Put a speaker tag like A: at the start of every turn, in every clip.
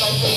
A: Aren't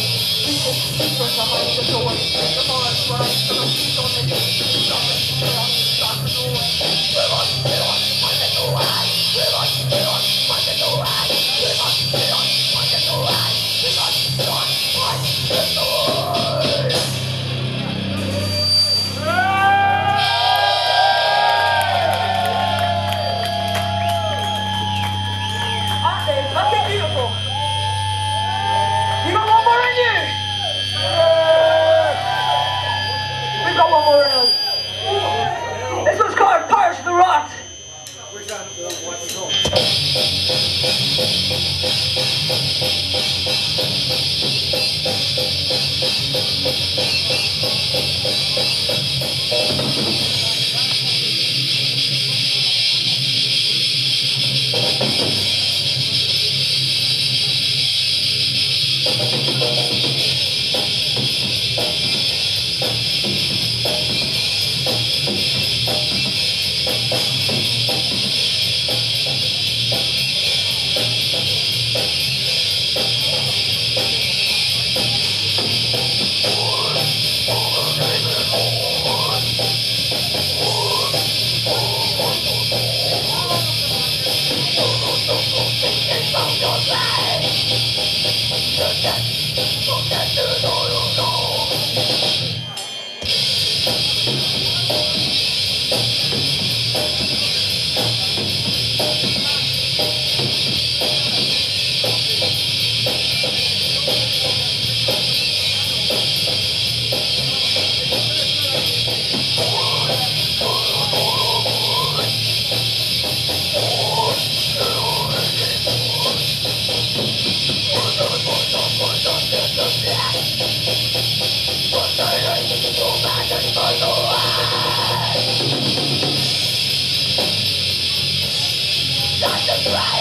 A: Right!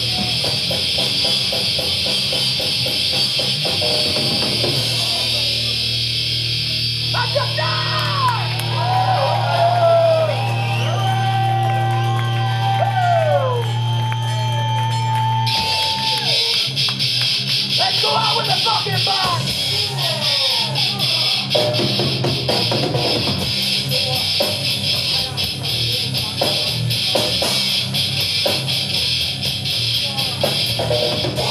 A: Thank